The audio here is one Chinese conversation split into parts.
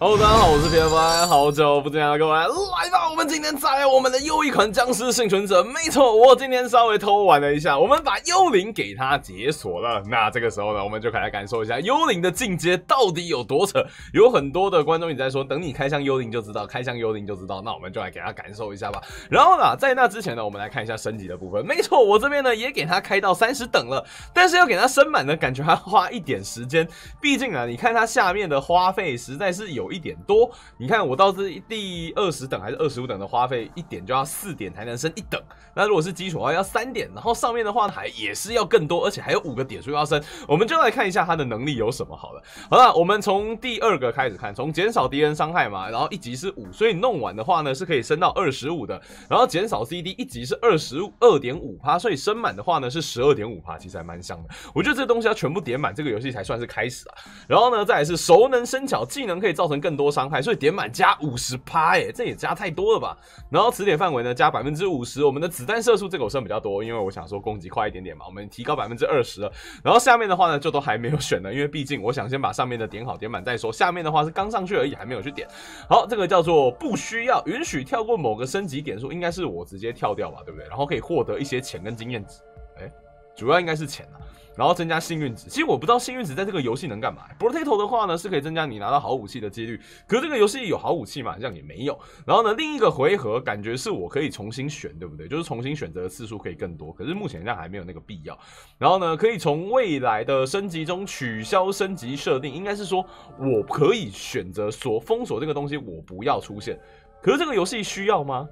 哦大家好，我是 PFY，好久不见啊，各位，来吧，我们今天再来我们的又一款僵尸幸存者。没错，我今天稍微偷玩了一下，我们把幽灵给它解锁了。那这个时候呢，我们就开始感受一下幽灵的进阶到底有多扯。有很多的观众也在说，等你开箱幽灵就知道，开箱幽灵就知道。那我们就来给他感受一下吧。然后呢，在那之前呢，我们来看一下升级的部分。没错，我这边呢也给他开到三十等了，但是要给他升满呢，感觉还要花一点时间。毕竟啊，你看它下面的花费实在是有。一点多，你看我到这第二十等还是二十五等的花费，一点就要四点才能升一等。那如果是基础的话要三点，然后上面的话还也是要更多，而且还有五个点数要升。我们就来看一下它的能力有什么好了。好了，我们从第二个开始看，从减少敌人伤害嘛，然后一级是五，所以弄完的话呢是可以升到二十五的。然后减少 CD 一级是二十二点五趴，所以升满的话呢是十二点五趴，其实还蛮香的。我觉得这东西要全部点满，这个游戏才算是开始啊。然后呢，再来是熟能生巧，技能可以造成。更多伤害，所以点满加五十趴，哎，这也加太多了吧？然后词典范围呢，加百分之五十。我们的子弹射速这个我升比较多，因为我想说攻击快一点点嘛。我们提高百分之二十。然后下面的话呢，就都还没有选呢，因为毕竟我想先把上面的点好点满再说。下面的话是刚上去而已，还没有去点。好，这个叫做不需要允许跳过某个升级点数，应该是我直接跳掉吧，对不对？然后可以获得一些钱跟经验值，哎，主要应该是钱啊。然后增加幸运值，其实我不知道幸运值在这个游戏能干嘛。Potato 的话呢，是可以增加你拿到好武器的几率。可是这个游戏有好武器嘛？好像也没有。然后呢，另一个回合感觉是我可以重新选，对不对？就是重新选择的次数可以更多。可是目前这样还没有那个必要。然后呢，可以从未来的升级中取消升级设定，应该是说我可以选择锁封锁这个东西，我不要出现。可是这个游戏需要吗？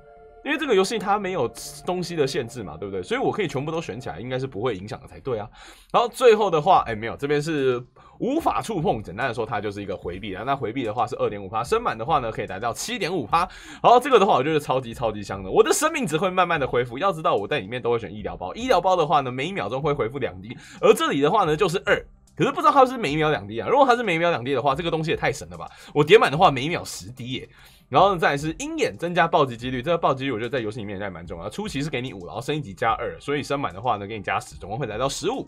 因为这个游戏它没有东西的限制嘛，对不对？所以我可以全部都选起来，应该是不会影响的才对啊。然后最后的话，哎，没有，这边是无法触碰。简单的说，它就是一个回避啊。那回避的话是二点五趴，升满的话呢，可以达到七点五趴。然后这个的话，我觉得超级超级香的。我的生命值会慢慢的恢复。要知道我在里面都会选医疗包，医疗包的话呢，每一秒钟会回复两滴。而这里的话呢，就是二。可是不知道它是每一秒两滴啊。如果它是每一秒两滴的话，这个东西也太神了吧！我点满的话，每一秒十滴耶。然后呢再是鹰眼增加暴击几率，这个暴击率我觉得在游戏里面应该蛮重要。初期是给你五，然后升一级加二，所以升满的话呢，给你加十，总共会来到十五。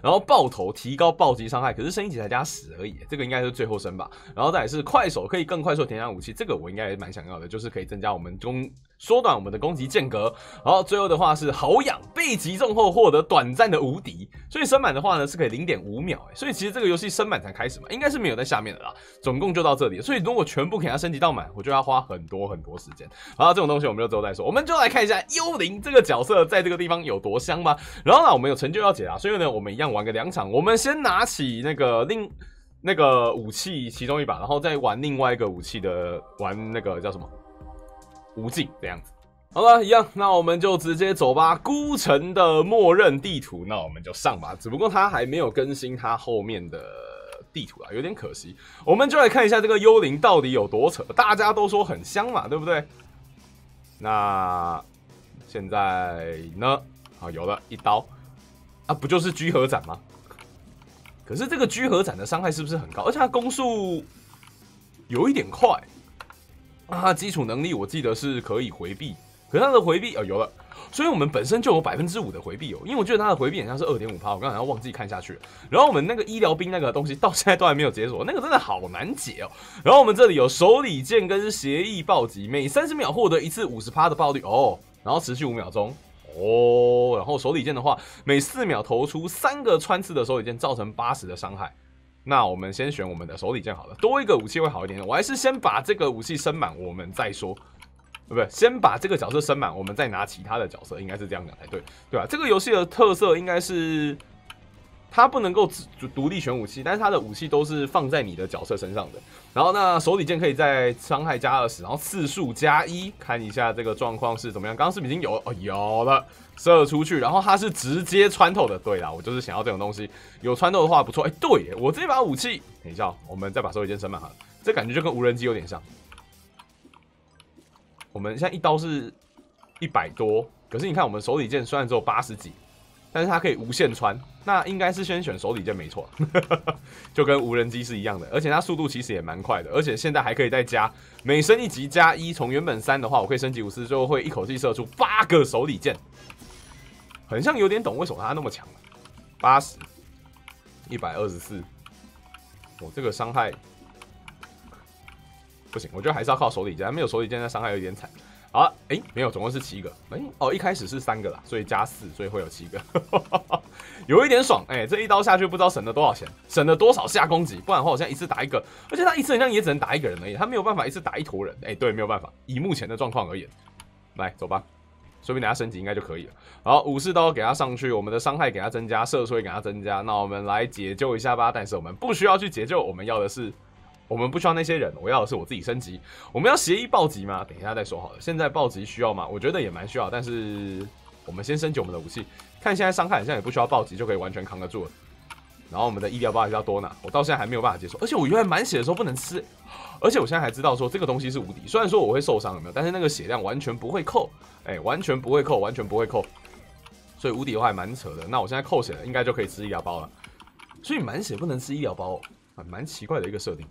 然后爆头提高暴击伤害，可是升一级才加十而已，这个应该是最后升吧。然后再是快手可以更快速填上武器，这个我应该也蛮想要的，就是可以增加我们中。缩短我们的攻击间隔，然后最后的话是好养，被击中后获得短暂的无敌，所以升满的话呢是可以零点五秒，所以其实这个游戏升满才开始嘛，应该是没有在下面的啦，总共就到这里，所以如果全部给它升级到满，我就要花很多很多时间。好，这种东西我们就之后再说，我们就来看一下幽灵这个角色在这个地方有多香吧。然后呢，我们有成就要解啊，所以呢，我们一样玩个两场，我们先拿起那个另那个武器其中一把，然后再玩另外一个武器的，玩那个叫什么？无尽这样子，好了，一样，那我们就直接走吧。孤城的默认地图，那我们就上吧。只不过它还没有更新它后面的地图啊，有点可惜。我们就来看一下这个幽灵到底有多扯。大家都说很香嘛，对不对？那现在呢？好，有了一刀啊，不就是居合斩吗？可是这个居合斩的伤害是不是很高？而且它攻速有一点快。啊，基础能力我记得是可以回避，可是它的回避哦有了，所以我们本身就有百分之五的回避哦，因为我觉得它的回避好像是二点五趴，我刚才要忘记看下去了。然后我们那个医疗兵那个东西到现在都还没有解锁，那个真的好难解哦。然后我们这里有手里剑跟协议暴击，每三十秒获得一次五十趴的爆率哦，然后持续五秒钟哦，然后手里剑的话，每四秒投出三个穿刺的手里剑，造成八十的伤害。那我们先选我们的手里剑好了，多一个武器会好一点。我还是先把这个武器升满，我们再说，不对？先把这个角色升满，我们再拿其他的角色，应该是这样讲才对，对吧？这个游戏的特色应该是它不能够独独立选武器，但是它的武器都是放在你的角色身上的。然后那手里剑可以在伤害加二十，然后次数加一，看一下这个状况是怎么样。刚刚是不是已经有哦，有了。射出去，然后它是直接穿透的。对啦，我就是想要这种东西，有穿透的话不错。哎，对我这把武器，等一下，我们再把手里剑升满哈，这感觉就跟无人机有点像。我们现在一刀是一百多，可是你看我们手里剑虽然只有八十几，但是它可以无限穿，那应该是先选手里剑没错，就跟无人机是一样的，而且它速度其实也蛮快的，而且现在还可以再加每升一级加一，从原本三的话，我可以升级五次，最后会一口气射出八个手里剑。很像有点懂为什么它那么强八十，一百二十四，我这个伤害不行，我觉得还是要靠手里剑，没有手里剑那伤害有点惨。啊，哎，没有，总共是七个。哎，哦，一开始是三个啦，所以加四，所以会有七个，有一点爽。哎，这一刀下去不知道省了多少钱，省了多少下攻击。不然的话，我现在一次打一个，而且他一次好像也只能打一个人而已，他没有办法一次打一坨人。哎，对，没有办法。以目前的状况而言，来走吧，说不定等下升级应该就可以了。好，武士刀给他上去，我们的伤害给他增加，射速也给他增加。那我们来解救一下吧。但是我们不需要去解救，我们要的是。我们不需要那些人，我要的是我自己升级。我们要协议暴击吗？等一下再说好了。现在暴击需要吗？我觉得也蛮需要，但是我们先升级我们的武器。看现在伤害好像也不需要暴击就可以完全扛得住了。然后我们的医疗包还是要多拿，我到现在还没有办法接受。而且我原来满血的时候不能吃，而且我现在还知道说这个东西是无敌。虽然说我会受伤有没有？但是那个血量完全不会扣，哎，完全不会扣，完全不会扣。所以无敌的话还蛮扯的。那我现在扣血了，应该就可以吃医疗包了。所以满血不能吃医疗包，蛮奇怪的一个设定。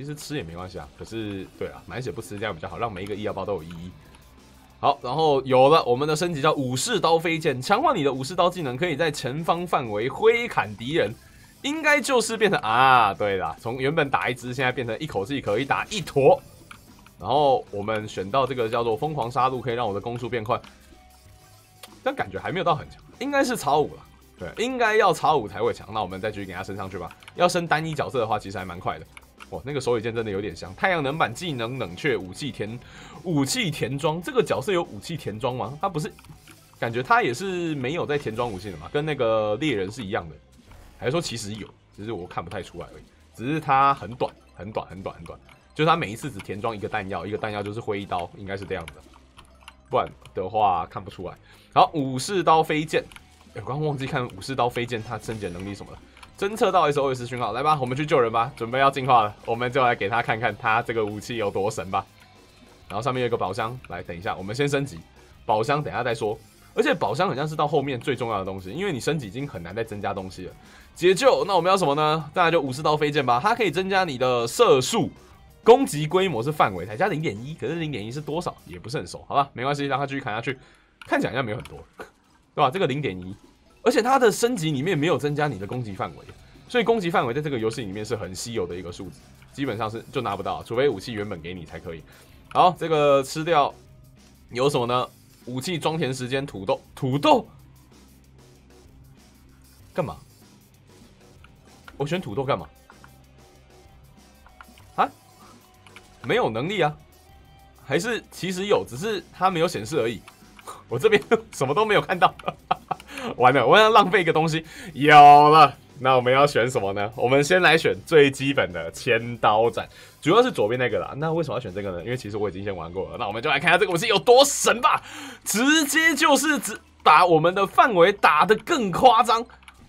其实吃也没关系啊，可是对啊，满血不吃这样比较好，让每一个医药包都有意义。好，然后有了我们的升级叫武士刀飞剑，强化你的武士刀技能，可以在前方范围挥砍敌人，应该就是变成啊，对了，从原本打一只，现在变成一口气可以打一坨。然后我们选到这个叫做疯狂杀戮，可以让我的攻速变快，但感觉还没有到很强，应该是超五了，对，应该要超五才会强。那我们再继续给他升上去吧。要升单一角色的话，其实还蛮快的。哇，那个手里剑真的有点像太阳能板技能冷却武器填武器填装，这个角色有武器填装吗？他不是，感觉他也是没有在填装武器的嘛，跟那个猎人是一样的，还是说其实有，只是我看不太出来而已，只是它很短很短很短很短，就是他每一次只填装一个弹药，一个弹药就是挥一刀，应该是这样的，不然的话看不出来。好，武士刀飞剑，我刚忘记看武士刀飞剑它升减能力什么了。侦测到 SOS 讯号，来吧，我们去救人吧，准备要进化了，我们就来给他看看他这个武器有多神吧。然后上面有一个宝箱，来等一下，我们先升级宝箱，等下再说。而且宝箱好像是到后面最重要的东西，因为你升级已经很难再增加东西了。解救，那我们要什么呢？当然就武士刀飞剑吧，它可以增加你的射速、攻击规模是范围，才加零点一，可是零点一是多少？也不是很熟，好吧，没关系，让他继续砍下去。看起来好像没有很多，对吧？这个零点一。而且它的升级里面没有增加你的攻击范围，所以攻击范围在这个游戏里面是很稀有的一个数字，基本上是就拿不到，除非武器原本给你才可以。好，这个吃掉有什么呢？武器装填时间，土豆，土豆，干嘛？我选土豆干嘛？啊？没有能力啊？还是其实有，只是它没有显示而已。我这边什么都没有看到。完了，我要浪费一个东西。有了，那我们要选什么呢？我们先来选最基本的千刀斩，主要是左边那个啦。那为什么要选这个呢？因为其实我已经先玩过了。那我们就来看下这个武器有多神吧！直接就是只把我们的范围打得更夸张。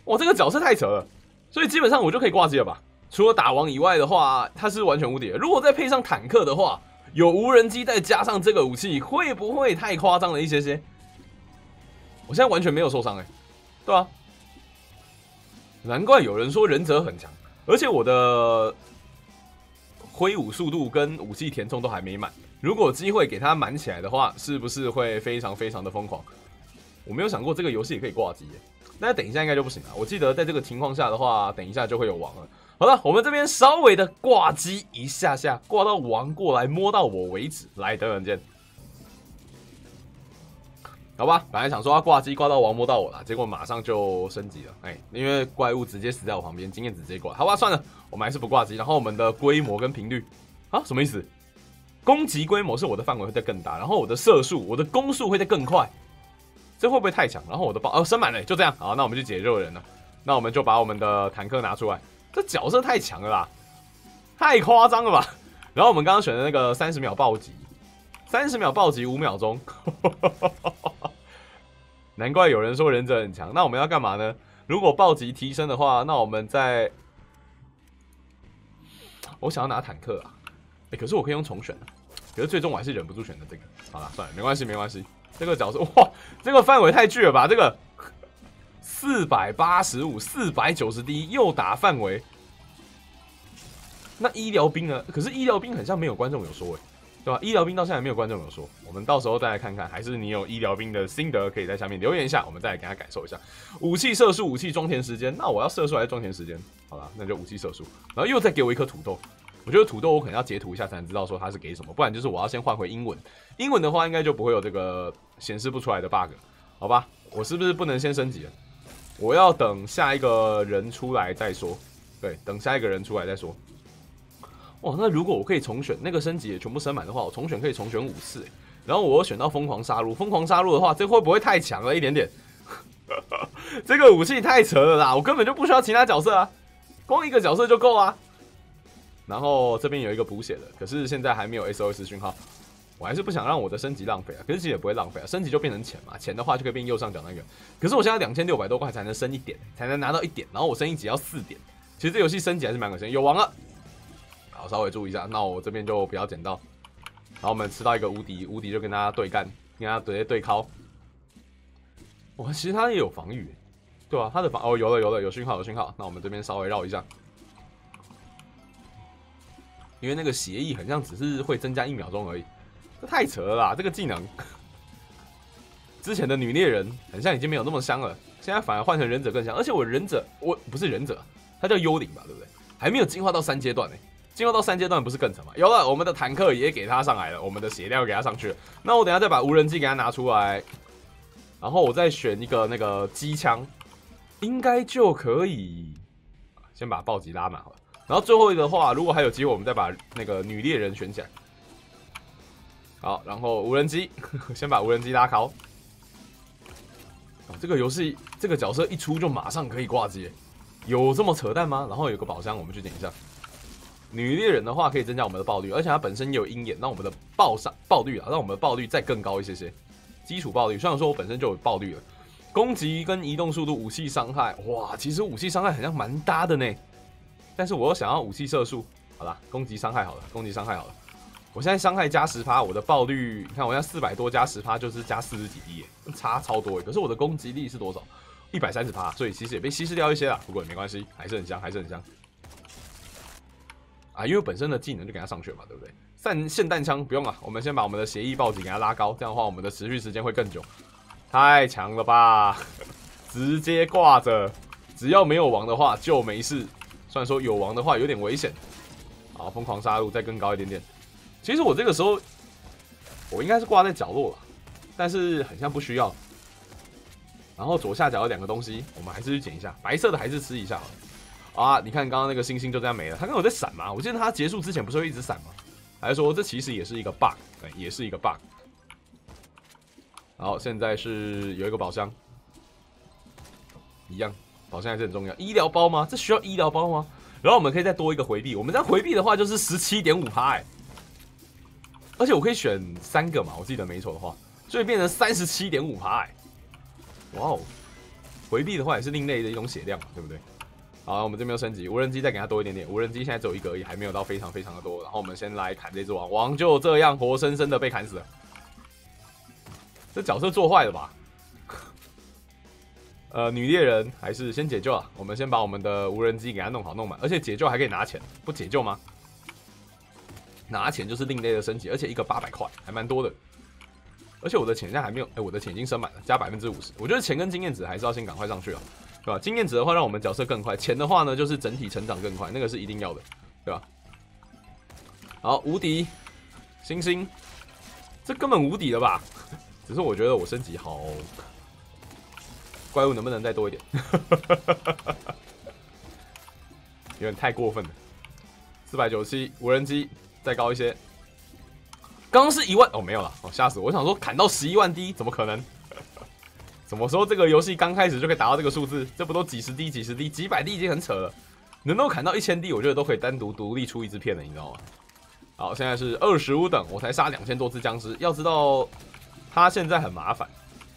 哇，这个角色太扯了，所以基本上我就可以挂机了吧？除了打王以外的话，它是完全无敌。如果再配上坦克的话，有无人机再加上这个武器，会不会太夸张了一些些？我现在完全没有受伤哎，对啊，难怪有人说忍者很强，而且我的挥舞速度跟武器填充都还没满。如果机会给他满起来的话，是不是会非常非常的疯狂？我没有想过这个游戏也可以挂机，那等一下应该就不行了。我记得在这个情况下的话，等一下就会有王了。好了，我们这边稍微的挂机一下下，挂到王过来摸到我为止。来，等等见。好吧，本来想说要挂机挂到王摸到我了，结果马上就升级了。哎，因为怪物直接死在我旁边，经验值直接挂。好吧，算了，我们还是不挂机。然后我们的规模跟频率啊，什么意思？攻击规模是我的范围会再更大，然后我的射速、我的攻速会再更快，这会不会太强？然后我的爆哦升满了，就这样。好，那我们就解救人了。那我们就把我们的坦克拿出来。这角色太强了啦，太夸张了吧？然后我们刚刚选的那个三十秒暴击。三十秒暴击五秒钟，难怪有人说忍者很强。那我们要干嘛呢？如果暴击提升的话，那我们在……我想要拿坦克啊！哎，可是我可以用重选可是最终我还是忍不住选的这个。好了，算了，没关系，没关系。这个角色哇，这个范围太巨了吧？这个四百八十五、四百九十滴又打范围，那医疗兵呢？可是医疗兵很像没有观众有说哎。对吧？医疗兵到现在没有观众有说，我们到时候再来看看，还是你有医疗兵的心得，可以在下面留言一下，我们再来给他感受一下。武器射速，武器装填时间，那我要射速还是装填时间？好了，那就武器射速，然后又再给我一颗土豆，我觉得土豆我可能要截图一下才能知道说它是给什么，不然就是我要先换回英文。英文的话应该就不会有这个显示不出来的 bug，好吧？我是不是不能先升级了？我要等下一个人出来再说。对，等下一个人出来再说。哇，那如果我可以重选那个升级也全部升满的话，我重选可以重选五次。然后我选到疯狂杀戮，疯狂杀戮的话，这会不会太强了一点点？这个武器太扯了啦！我根本就不需要其他角色啊，光一个角色就够啊。然后这边有一个补血的，可是现在还没有 SOS 讯号，我还是不想让我的升级浪费啊。可是其实也不会浪费啊，升级就变成钱嘛，钱的话就可以变右上角那个。可是我现在两千六百多块才能升一点，才能拿到一点，然后我升一级要四点。其实这游戏升级还是蛮恶心，有王了。好，稍微注意一下，那我这边就不要捡到。然后我们吃到一个无敌，无敌就跟他对干，跟他直接对敲。哇，其实他也有防御，对吧？他的防哦，有了有了，有讯号有讯号。那我们这边稍微绕一下，因为那个协议好像只是会增加一秒钟而已，这太扯了啦！这个技能，之前的女猎人很像已经没有那么香了，现在反而换成忍者更香。而且我忍者，我不是忍者，他叫幽灵吧，对不对？还没有进化到三阶段呢，进化到三阶段不是更惨吗？有了，我们的坦克也给他上来了，我们的血量给他上去了。那我等下再把无人机给他拿出来。然后我再选一个那个机枪，应该就可以先把暴击拉满了。然后最后的话，如果还有机会，我们再把那个女猎人选起来。好，然后无人机，先把无人机拉高。这个游戏这个角色一出就马上可以挂机，有这么扯淡吗？然后有个宝箱，我们去点一下。女猎人的话可以增加我们的爆率，而且它本身也有鹰眼，让我们的爆伤爆率啊，让我们的爆率再更高一些些。基础爆率，虽然说我本身就有爆率了，攻击跟移动速度、武器伤害，哇，其实武器伤害好像蛮搭的呢。但是我又想要武器射速，好了，攻击伤害好了，攻击伤害好了。我现在伤害加十趴，我的爆率，你看我现在四百多加十趴就是加四十几滴，差超多。可是我的攻击力是多少？一百三十趴，所以其实也被稀释掉一些了。不过也没关系，还是很香，还是很香。啊，因为本身的技能就给它上去了嘛，对不对？散霰弹枪不用了，我们先把我们的协议报警给它拉高，这样的话我们的持续时间会更久。太强了吧！直接挂着，只要没有王的话就没事。虽然说有王的话有点危险。好，疯狂杀戮再更高一点点。其实我这个时候我应该是挂在角落了，但是很像不需要。然后左下角有两个东西，我们还是去捡一下。白色的还是吃一下啊！你看刚刚那个星星就这样没了，它刚刚有在闪吗？我记得它结束之前不是会一直闪吗？还是说这其实也是一个 bug，对，也是一个 bug。好，现在是有一个宝箱，一样，宝箱还是很重要。医疗包吗？这需要医疗包吗？然后我们可以再多一个回避，我们再回避的话就是十七点五趴，哎，而且我可以选三个嘛，我记得没错的话，所以变成三十七点五趴，哎，哇哦，回避的话也是另类的一种血量嘛，对不对？好，我们这边升级无人机，再给它多一点点。无人机现在只有一个而已，还没有到非常非常的多。然后我们先来砍这只王，王就这样活生生的被砍死了。这角色做坏了吧？呃，女猎人还是先解救啊。我们先把我们的无人机给它弄好弄满，而且解救还可以拿钱，不解救吗？拿钱就是另类的升级，而且一个八百块，还蛮多的。而且我的钱现在还没有，哎，我的钱已经升满了，加百分之五十。我觉得钱跟经验值还是要先赶快上去啊。对吧？经验值的话，让我们角色更快；钱的话呢，就是整体成长更快，那个是一定要的，对吧？好，无敌星星，这根本无敌了吧？只是我觉得我升级好，怪物能不能再多一点？有点太过分了。四百九七无人机再高一些，刚刚是一万哦，没有了哦，吓死我！我想说砍到十一万滴，怎么可能？什么时候这个游戏刚开始就可以达到这个数字？这不都几十滴、几十滴、几百滴已经很扯了，能够砍到一千滴，我觉得都可以单独独立出一支片了，你知道吗？好，现在是二十五等，我才杀两千多只僵尸。要知道，他现在很麻烦。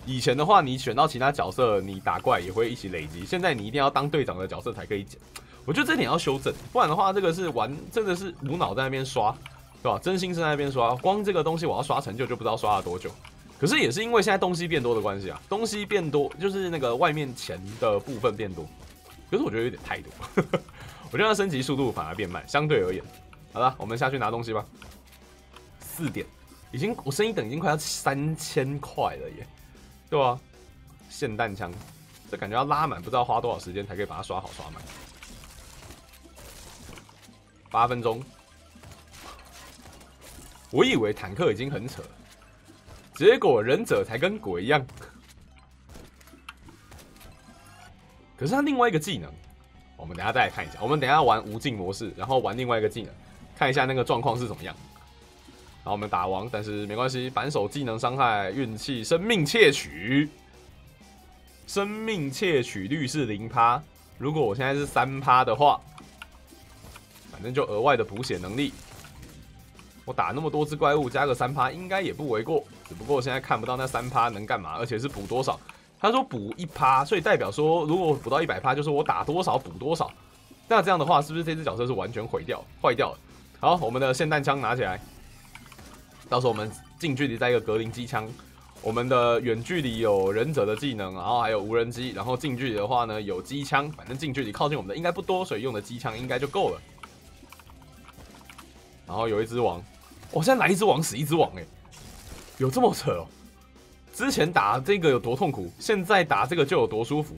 以前的话，你选到其他角色，你打怪也会一起累积。现在你一定要当队长的角色才可以捡。我觉得这点要修正，不然的话，这个是玩真的是无脑在那边刷，对吧？真心是在那边刷，光这个东西我要刷成就就不知道刷了多久。可是也是因为现在东西变多的关系啊，东西变多就是那个外面钱的部分变多，可是我觉得有点太多，我觉得它升级速度反而变慢，相对而言。好了，我们下去拿东西吧。四点，已经我升一等已经快要三千块了耶，对吧？霰弹枪，这感觉要拉满，不知道花多少时间才可以把它刷好刷满。八分钟，我以为坦克已经很扯，结果忍者才跟鬼一样。可是他另外一个技能，我们等下再来看一下。我们等下玩无尽模式，然后玩另外一个技能，看一下那个状况是怎么样。然后我们打王，但是没关系，反手技能伤害、运气、生命窃取，生命窃取率是零趴。如果我现在是三趴的话，反正就额外的补血能力。我打那么多只怪物，加个三趴应该也不为过。只不过现在看不到那三趴能干嘛，而且是补多少。他说补一趴，所以代表说如果补到一百趴，就是我打多少补多少。那这样的话，是不是这只角色是完全毁掉、坏掉了？好，我们的霰弹枪拿起来。到时候我们近距离带一个格林机枪，我们的远距离有忍者的技能，然后还有无人机，然后近距离的话呢有机枪，反正近距离靠近我们的应该不多，所以用的机枪应该就够了。然后有一只王，我现在来一只王死一只王，哎，有这么扯哦？之前打这个有多痛苦，现在打这个就有多舒服，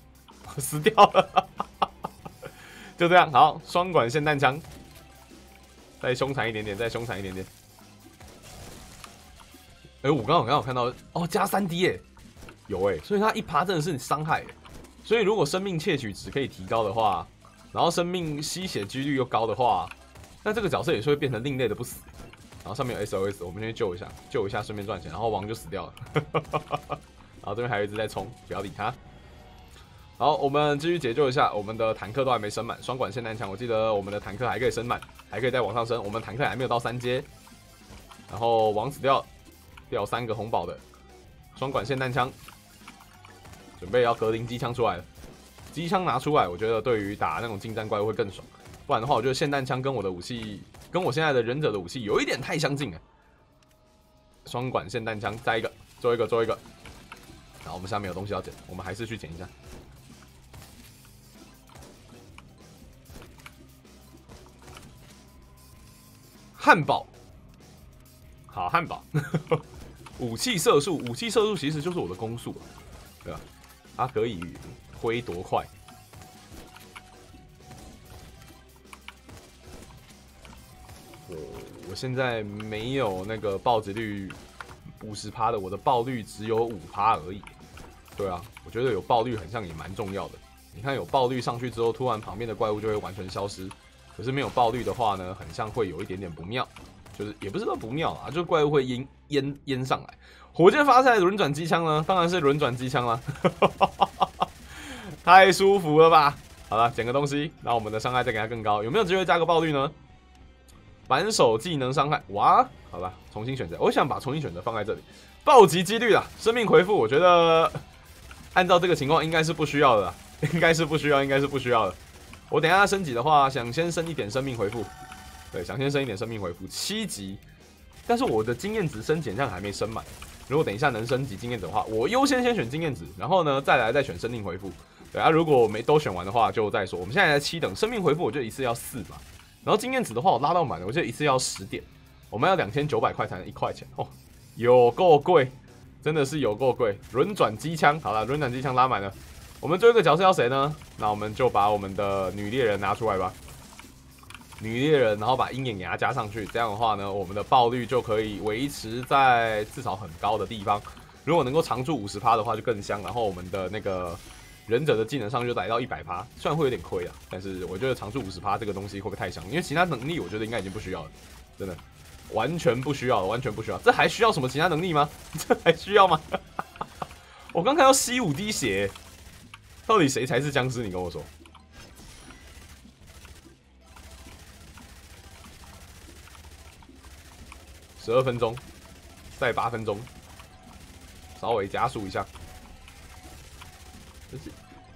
死掉了，就这样，好，双管霰弹枪，再凶残一点点，再凶残一点点。哎，我刚好刚好看到哦，加三 D 哎，有哎，所以它一趴真的是伤害，所以如果生命窃取值可以提高的话，然后生命吸血几率又高的话，那这个角色也是会变成另类的不死。然后上面有 SOS，我们先去救一下，救一下顺便赚钱，然后王就死掉了。然后这边还有一只在冲，不要理他。好，我们继续解救一下，我们的坦克都还没升满，双管霰弹枪，我记得我们的坦克还可以升满，还可以再往上升。我们坦克还没有到三阶，然后王死掉。掉三个红宝的双管霰弹枪，准备要格林机枪出来了。机枪拿出来，我觉得对于打那种近战怪物会更爽。不然的话，我觉得霰弹枪跟我的武器，跟我现在的忍者的武器有一点太相近了。双管霰弹枪，再一个，最后一个，最后一个。然后我们下面有东西要捡，我们还是去捡一下。汉堡，好汉堡。武器射速，武器射速其实就是我的攻速，对吧？它可以挥多快？现在没有那个爆击率五十趴的，我的爆率只有五趴而已。对啊，我觉得有爆率很像也蛮重要的。你看有爆率上去之后，突然旁边的怪物就会完全消失。可是没有爆率的话呢，很像会有一点点不妙。就是也不是说不妙啊，就怪物会淹淹淹上来。火箭发射的轮转机枪呢，当然是轮转机枪了，太舒服了吧？好了，捡个东西，然后我们的伤害再给它更高，有没有机会加个爆率呢？反手技能伤害，哇，好吧，重新选择，我想把重新选择放在这里，暴击几率啦，生命回复，我觉得 按照这个情况应该是不需要的，应该是不需要，应该是不需要的。我等下升级的话，想先升一点生命回复。对，想先升一点生命回复，七级，但是我的经验值升减量还没升满。如果等一下能升级经验值的话，我优先先选经验值，然后呢再来再选生命回复。对啊，如果没都选完的话，就再说。我们现在在七等，生命回复我就一次要四嘛，然后经验值的话我拉到满了，我就一次要十点。我们要两千九百块才能一块钱哦，有够贵，真的是有够贵。轮转机枪，好了，轮转机枪拉满了。我们最后一个角色要谁呢？那我们就把我们的女猎人拿出来吧。女猎人，然后把鹰眼给它加上去，这样的话呢，我们的爆率就可以维持在至少很高的地方。如果能够长驻五十趴的话，就更香。然后我们的那个忍者的技能上就来到一百趴，虽然会有点亏啊，但是我觉得长驻五十趴这个东西会不会太强？因为其他能力我觉得应该已经不需要了，真的完全不需要了，完全不需要。这还需要什么其他能力吗？这还需要吗？我刚看到吸五滴血，到底谁才是僵尸？你跟我说。十二分钟，再八分钟，稍微加速一下。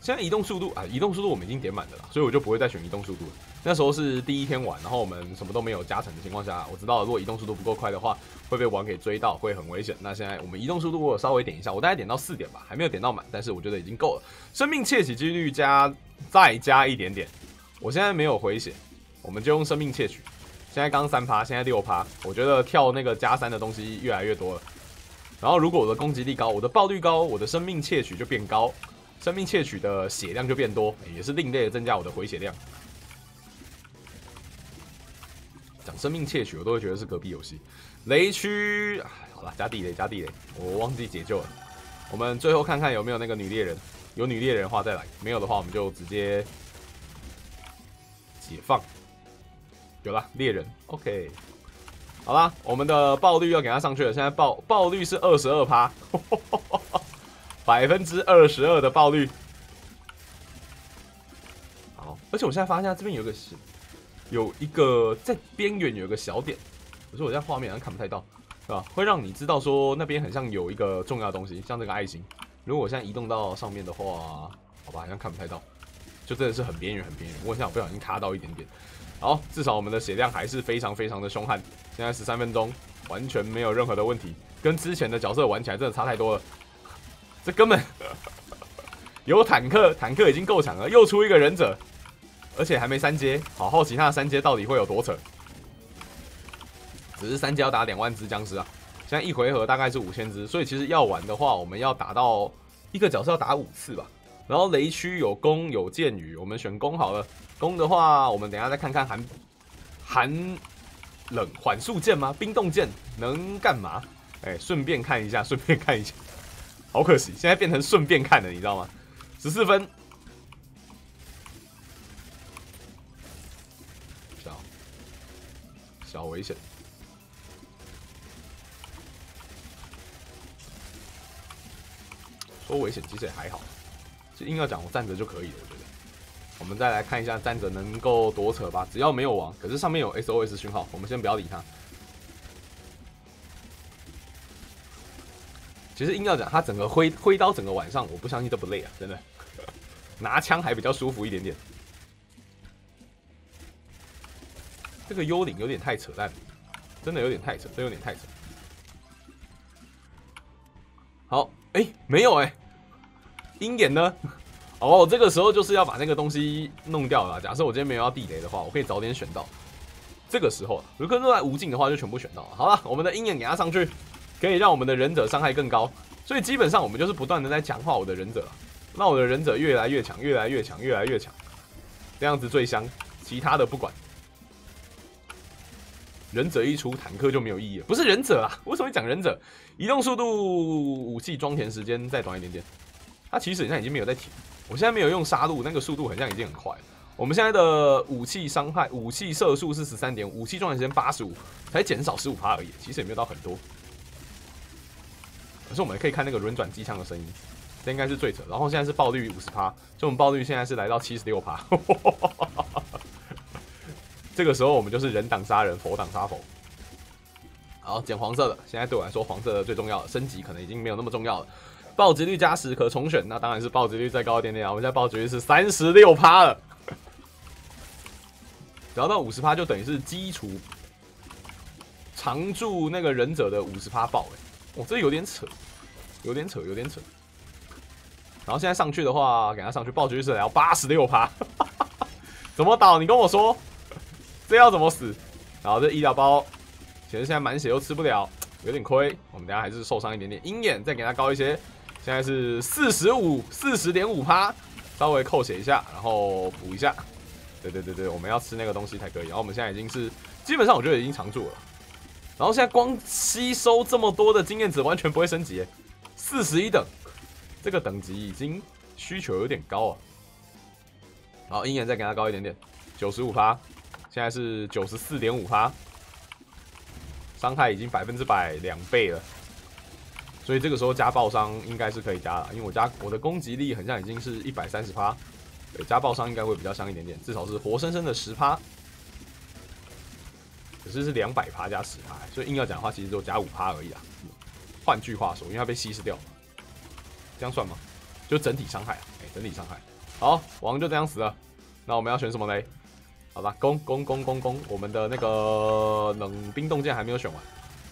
现在移动速度啊，移动速度我们已经点满了啦，所以我就不会再选移动速度了。那时候是第一天玩，然后我们什么都没有加成的情况下，我知道如果移动速度不够快的话，会被王给追到，会很危险。那现在我们移动速度我稍微点一下，我大概点到四点吧，还没有点到满，但是我觉得已经够了。生命窃取几率加再加一点点，我现在没有回血，我们就用生命窃取。现在刚三趴，现在六趴，我觉得跳那个加三的东西越来越多了。然后如果我的攻击力高，我的爆率高，我的生命窃取就变高，生命窃取的血量就变多，也是另类的增加我的回血量。讲生命窃取，我都会觉得是隔壁游戏。雷区，好了，加地雷，加地雷，我忘记解救了。我们最后看看有没有那个女猎人，有女猎人的话再来，没有的话我们就直接解放。有了猎人，OK。好啦，我们的爆率要给它上去了，现在爆爆率是二十二趴，百分之二十二的爆率。好，而且我现在发现这边有个是有一个在边缘有一个小点，可是我在画面上看不太到，是吧？会让你知道说那边很像有一个重要的东西，像这个爱心。如果我现在移动到上面的话，好吧，好像看不太到，就真的是很边缘，很边缘。我想不小心卡到一点点。好，至少我们的血量还是非常非常的凶悍。现在十三分钟，完全没有任何的问题，跟之前的角色玩起来真的差太多了。这根本 有坦克，坦克已经够强了，又出一个忍者，而且还没三阶。好好奇他的三阶到底会有多扯。只是三阶要打两万只僵尸啊，现在一回合大概是五千只，所以其实要玩的话，我们要打到一个角色要打五次吧。然后雷区有弓有箭雨，我们选弓好了。弓的话，我们等下再看看寒寒冷缓速箭吗？冰冻箭能干嘛？哎，顺便看一下，顺便看一下。好可惜，现在变成顺便看了，你知道吗？十四分，小小危险。说危险其实也还好。就硬要讲，我站着就可以了。我觉得，我们再来看一下站着能够多扯吧。只要没有王，可是上面有 SOS 讯号，我们先不要理他。其实硬要讲，他整个挥挥刀整个晚上，我不相信都不累啊，真的。拿枪还比较舒服一点点。这个幽灵有点太扯淡，真的有点太扯，真有点太扯。好，哎，没有哎。鹰眼呢？哦，这个时候就是要把那个东西弄掉了。假设我今天没有要地雷的话，我可以早点选到。这个时候，如果弄在无尽的话，就全部选到了。好了，我们的鹰眼给它上去，可以让我们的忍者伤害更高。所以基本上我们就是不断的在强化我的忍者，让我的忍者越来越强，越来越强，越来越强。这样子最香，其他的不管。忍者一出，坦克就没有意义了。不是忍者啊，为什么讲忍者？移动速度、武器装填时间再短一点点。它其实现在已经没有在停，我现在没有用杀戮，那个速度好像已经很快了。我们现在的武器伤害、武器射速是十三点，武器装填时间八十五，才减少十五趴而已，其实也没有到很多。可是我们可以看那个轮转机枪的声音，这应该是最扯。然后现在是爆率五十趴，所以我们爆率现在是来到七十六趴。这个时候我们就是人挡杀人，佛挡杀佛。好，捡黄色的，现在对我来说黄色的最重要，升级可能已经没有那么重要了。暴击率加十可重选，那当然是暴击率再高一点点啊！我们现在暴击率是三十六趴了，然后到五十趴就等于是基础常驻那个忍者的五十趴爆哎，哦，这有点扯，有点扯，有点扯。然后现在上去的话，给他上去暴击率是要八十六趴，怎么倒？你跟我说，这要怎么死？然后这医疗包，其实现在满血又吃不了，有点亏。我们等下还是受伤一点点，鹰眼再给他高一些。现在是四十五四十点五趴，稍微扣血一下，然后补一下。对对对对，我们要吃那个东西才可以。然后我们现在已经是基本上我觉得已经常驻了。然后现在光吸收这么多的经验值，完全不会升级。四十一等，这个等级已经需求有点高啊。好，鹰眼再给它高一点点，九十五趴，现在是九十四点五趴，伤害已经百分之百两倍了。所以这个时候加爆伤应该是可以加了，因为我加我的攻击力好像已经是一百三十趴，对，加爆伤应该会比较香一点点，至少是活生生的十趴，只是是两百趴加十趴，所以硬要讲的话，其实就加五趴而已啊。换句话说，因为它被稀释掉了，这样算吗？就整体伤害啊，哎，整体伤害。好，王就这样死了，那我们要选什么嘞？好吧，攻攻攻攻攻，我们的那个冷冰冻剑还没有选完。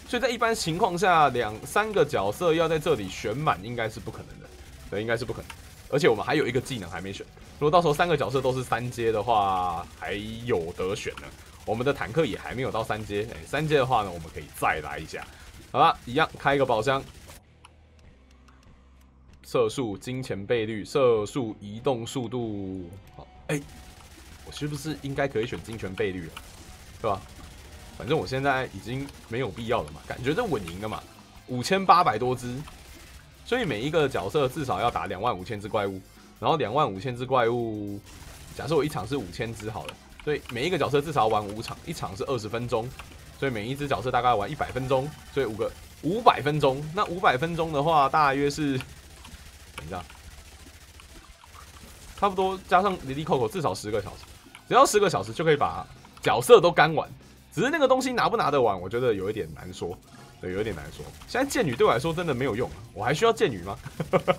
所以在一般情况下，两三个角色要在这里选满，应该是不可能的。对，应该是不可能。而且我们还有一个技能还没选。如果到时候三个角色都是三阶的话，还有得选呢。我们的坦克也还没有到三阶。哎，三阶的话呢，我们可以再来一下。好了，一样开一个宝箱。射速、金钱倍率、射速、移动速度。好，哎，我是不是应该可以选金钱倍率了？对吧？反正我现在已经没有必要了嘛，感觉这稳赢了嘛，五千八百多只，所以每一个角色至少要打两万五千只怪物，然后两万五千只怪物，假设我一场是五千只好了，所以每一个角色至少玩五场，一场是二十分钟，所以每一只角色大概玩一百分钟，所以五个五百分钟，那五百分钟的话大约是，等一下，差不多加上 Lady Coco 至少十个小时，只要十个小时就可以把角色都干完。只是那个东西拿不拿得完，我觉得有一点难说，对，有一点难说。现在剑女对我来说真的没有用，我还需要剑女吗？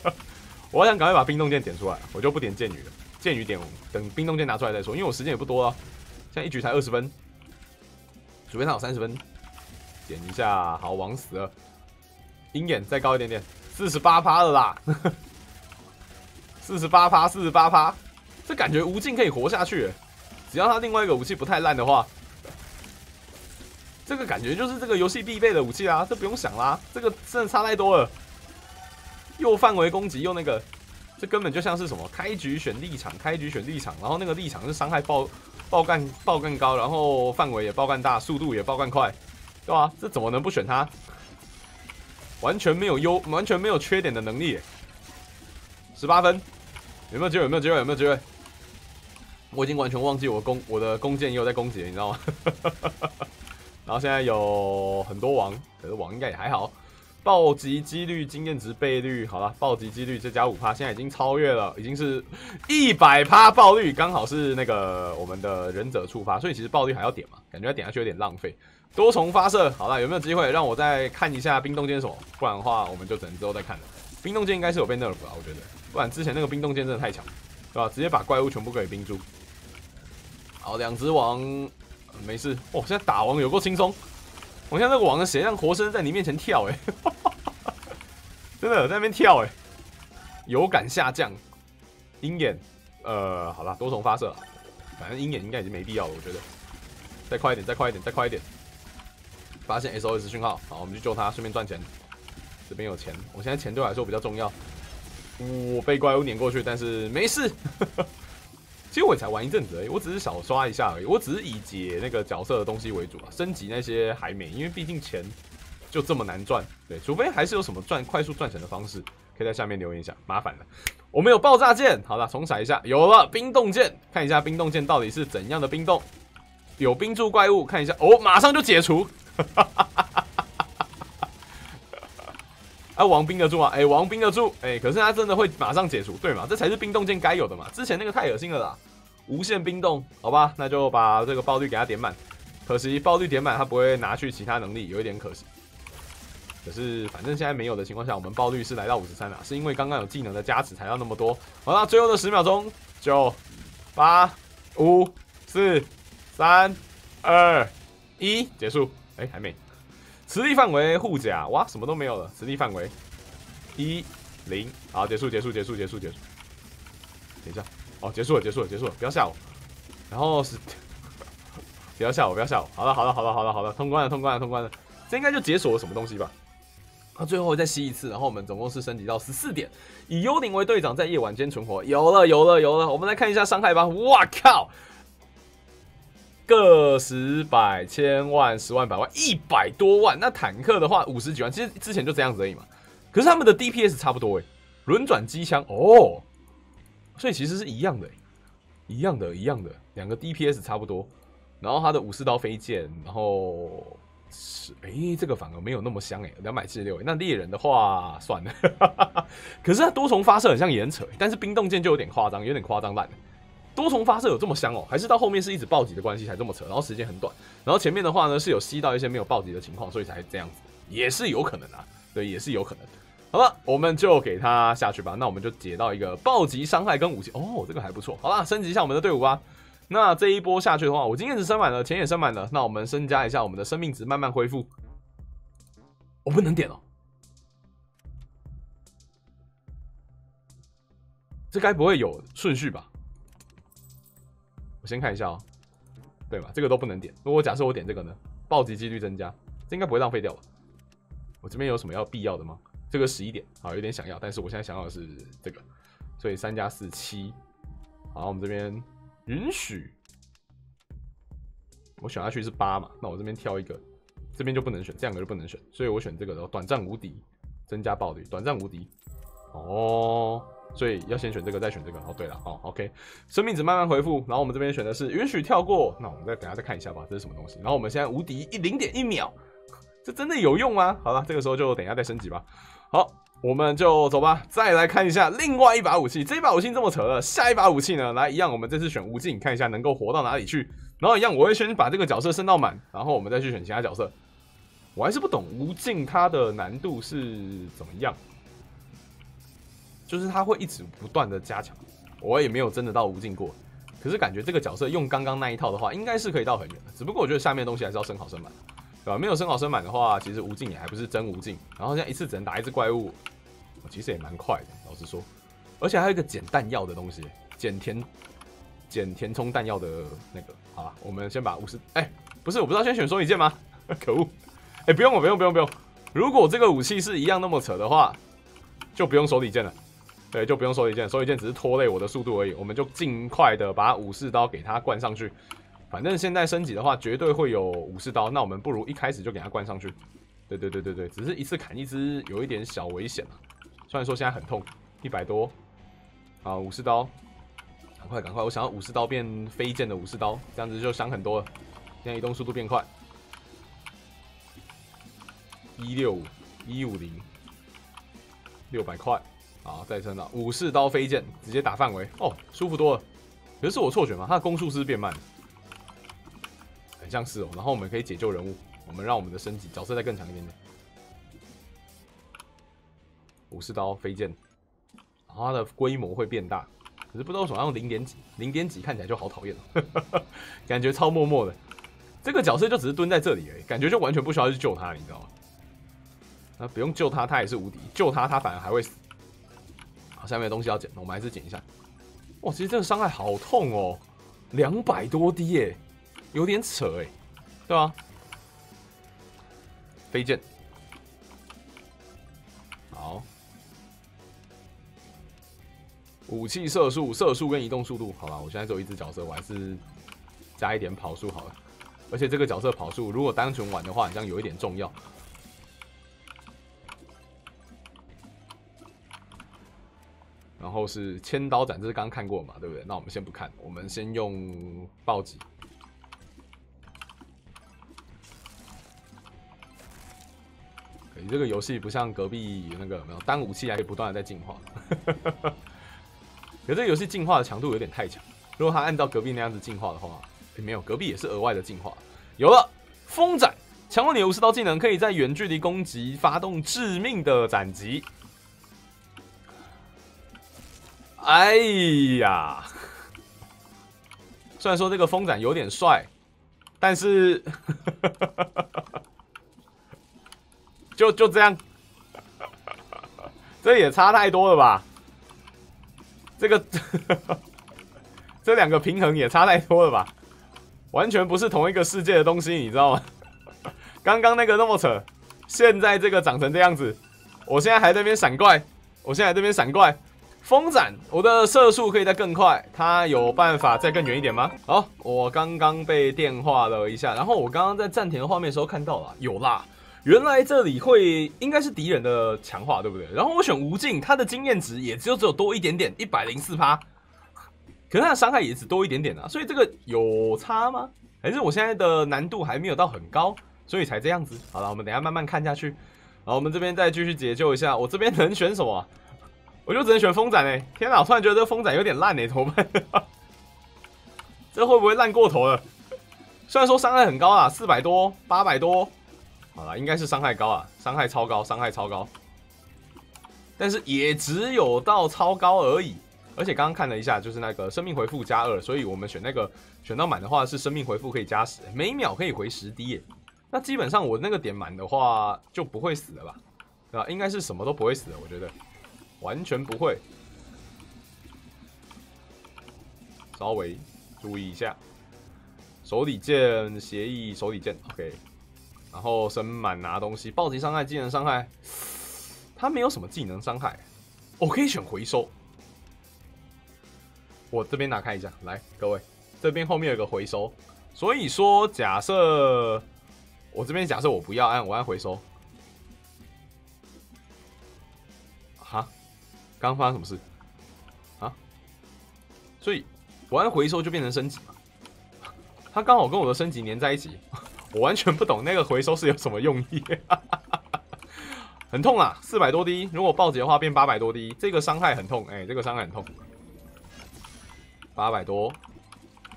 我想赶快把冰冻剑点出来，我就不点剑女了。剑女点等冰冻剑拿出来再说，因为我时间也不多了。现在一局才二十分，主边上有三十分，点一下，好，王死了。鹰眼再高一点点，四十八趴了啦，四十八趴，四十八趴，这感觉无尽可以活下去，只要他另外一个武器不太烂的话。这个感觉就是这个游戏必备的武器啊，这不用想啦，这个真的差太多了。又范围攻击又那个，这根本就像是什么？开局选立场，开局选立场，然后那个立场是伤害爆爆干爆更高，然后范围也爆干大，速度也爆干快，对吧？这怎么能不选它？完全没有优，完全没有缺点的能力。十八分，有没有机会？有没有机会？有没有机会？我已经完全忘记我弓我的弓箭也有在攻击，你知道吗？然后现在有很多王，可是王应该也还好。暴击几率、经验值倍率，好了，暴击几率再加五趴，现在已经超越了，已经是一百趴爆率，刚好是那个我们的忍者触发，所以其实爆率还要点嘛，感觉点下去有点浪费。多重发射，好了，有没有机会让我再看一下冰冻剑手？不然的话，我们就只能之后再看了。冰冻剑应该是有被 nerf 啊，我觉得，不然之前那个冰冻剑真的太强，对吧？直接把怪物全部给冰住。好，两只王。没事哦，现在打王有够轻松。我现在那个王的血量活生生在你面前跳，哎，真的在那边跳，哎，有感下降。鹰眼，呃，好了，多重发射，反正鹰眼应该已经没必要了，我觉得。再快一点，再快一点，再快一点。发现 SOS 讯号，好，我们去救他，顺便赚钱。这边有钱，我现在钱对我来说比较重要。我被怪物撵过去，但是没事。其实我才玩一阵子而已，我只是小刷一下而已。我只是以解那个角色的东西为主啊，升级那些还没，因为毕竟钱就这么难赚。对，除非还是有什么赚快速赚钱的方式，可以在下面留言一下。麻烦了，我们有爆炸剑，好了，重踩一下，有了冰冻剑，看一下冰冻剑到底是怎样的冰冻。有冰柱怪物，看一下，哦，马上就解除。啊，王冰得住啊！哎，王冰得住！哎，可是他真的会马上解除，对吗？这才是冰冻剑该有的嘛！之前那个太恶心了啦，无限冰冻，好吧，那就把这个爆率给他点满。可惜爆率点满，他不会拿去其他能力，有一点可惜。可是反正现在没有的情况下，我们爆率是来到五十三了，是因为刚刚有技能的加持才要那么多。好了，最后的十秒钟，九、八、五、四、三、二、一，结束。哎，还没。实力范围护甲，哇，什么都没有了。实力范围一零，好，结束，结束，结束，结束，结束。等一下，哦，结束了，结束了，结束了，不要吓我。然后是，不要吓我，不要吓我。好了，好了，好了，好了，好了，通关了，通关了，通关了。这应该就解锁了什么东西吧？那最后再吸一次，然后我们总共是升级到十四点。以幽灵为队长，在夜晚间存活。有了，有了，有了。我们来看一下伤害吧。哇靠！个十百千万十万百万一百多万，那坦克的话五十几万，其实之前就这样子而已嘛。可是他们的 DPS 差不多诶，轮转机枪哦，所以其实是一样的，一样的，一样的，两个 DPS 差不多。然后他的武士刀飞剑，然后是诶，这个反而没有那么香诶，两百七十六。那猎人的话算了，可是他多重发射很像也很扯，但是冰冻剑就有点夸张，有点夸张烂了。多重发射有这么香哦？还是到后面是一直暴击的关系才这么扯？然后时间很短，然后前面的话呢是有吸到一些没有暴击的情况，所以才这样子，也是有可能啊。对，也是有可能。好了，我们就给他下去吧。那我们就解到一个暴击伤害跟武器哦，这个还不错。好了，升级一下我们的队伍吧。那这一波下去的话，我经验值升满了，钱也升满了。那我们增加一下我们的生命值，慢慢恢复。我不能点哦，这该不会有顺序吧？先看一下哦，对吧？这个都不能点。如果假设我点这个呢，暴击几率增加，这应该不会浪费掉吧？我这边有什么要必要的吗？这个十一点，好，有点想要，但是我现在想要的是这个，所以三加四七。好，我们这边允许我选下去是八嘛，那我这边挑一个，这边就不能选，这两个就不能选，所以我选这个的短暂无敌，增加爆率，短暂无敌。哦，所以要先选这个，再选这个。哦，对了，哦，OK，生命值慢慢回复，然后我们这边选的是允许跳过，那我们再等下再看一下吧，这是什么东西？然后我们现在无敌一零点一秒，这真的有用吗？好了，这个时候就等下再升级吧。好，我们就走吧，再来看一下另外一把武器。这一把武器这么扯了，下一把武器呢？来，一样，我们这次选无尽，看一下能够活到哪里去。然后一样，我会先把这个角色升到满，然后我们再去选其他角色。我还是不懂无尽它的难度是怎么样。就是他会一直不断的加强，我也没有真的到无尽过，可是感觉这个角色用刚刚那一套的话，应该是可以到很远的。只不过我觉得下面东西还是要升好升满，对吧？没有升好升满的话，其实无尽也还不是真无尽。然后现在一次只能打一只怪物，其实也蛮快的，老实说。而且还有一个捡弹药的东西，捡填捡填充弹药的那个。好了，我们先把五十，哎，不是，我不知道先选手里剑吗？可恶！哎，不用，了不用，不用，不用。如果这个武器是一样那么扯的话，就不用手里剑了。对，就不用手里剑，手里剑只是拖累我的速度而已。我们就尽快的把武士刀给它灌上去。反正现在升级的话，绝对会有武士刀，那我们不如一开始就给它灌上去。对对对对对，只是一次砍一只有一点小危险啊。虽然说现在很痛，一百多。啊，武士刀，赶快赶快！我想要武士刀变飞剑的武士刀，这样子就想很多了。现在移动速度变快，一六五一五零，六百块。好，再升了武士刀飞剑，直接打范围哦，舒服多了。可是我错觉吗？他的攻速是变慢，很像是哦。然后我们可以解救人物，我们让我们的升级角色再更强一点点。武士刀飞剑，然后它的规模会变大，可是不知道为什么用零点几，零点几看起来就好讨厌 感觉超默默的。这个角色就只是蹲在这里而已，感觉就完全不需要去救他，你知道吗？那不用救他，他也是无敌；救他，他反而还会死。好，下面的东西要捡，我们还是捡一下。哇，其实这个伤害好痛哦，两百多滴耶，有点扯哎，对吧？飞剑，好，武器射速、射速跟移动速度，好吧，我现在只有一只角色，我还是加一点跑速好了。而且这个角色跑速，如果单纯玩的话，好像有一点重要。然后是千刀斩，这是刚刚看过嘛，对不对？那我们先不看，我们先用暴击。你这个游戏不像隔壁那个没有单武器还可以不断的在进化，可这个游戏进化的强度有点太强。如果它按照隔壁那样子进化的话，没有，隔壁也是额外的进化。有了风斩，强化你的武士刀技能，可以在远距离攻击发动致命的斩击。哎呀，虽然说这个风斩有点帅，但是 就就这样，这也差太多了吧？这个 这两个平衡也差太多了吧？完全不是同一个世界的东西，你知道吗？刚刚那个那么扯，现在这个长成这样子，我现在还在这边闪怪，我现在这边闪怪。风斩，我的射速可以再更快，它有办法再更远一点吗？好，我刚刚被电话了一下，然后我刚刚在暂停画面的时候看到了，有啦，原来这里会应该是敌人的强化，对不对？然后我选无尽，他的经验值也只有只有多一点点，一百零四趴，可是他的伤害也只多一点点啊，所以这个有差吗？还是我现在的难度还没有到很高，所以才这样子？好了，我们等下慢慢看下去，好，我们这边再继续解救一下，我这边能选什么？我就只能选风斩哎！天哪，突然觉得这个风斩有点烂哎，怎么办？这会不会烂过头了？虽然说伤害很高啊，四百多、八百多，好了，应该是伤害高啊，伤害超高，伤害超高。但是也只有到超高而已。而且刚刚看了一下，就是那个生命回复加二，所以我们选那个选到满的话是生命回复可以加十，每秒可以回十滴。那基本上我那个点满的话就不会死了吧？对吧？应该是什么都不会死的，我觉得。完全不会，稍微注意一下，手里剑协议，手里剑，OK，然后升满拿东西，暴击伤害，技能伤害，他没有什么技能伤害，我可以选回收，我这边打开一下，来，各位，这边后面有个回收，所以说，假设我这边假设我不要按，我按回收。刚发生什么事？啊？所以我按回收就变成升级嘛？它刚好跟我的升级连在一起，我完全不懂那个回收是有什么用意。很痛啊，四百多滴，如果暴击的话变八百多滴，这个伤害很痛，哎，这个伤害很痛，八百多，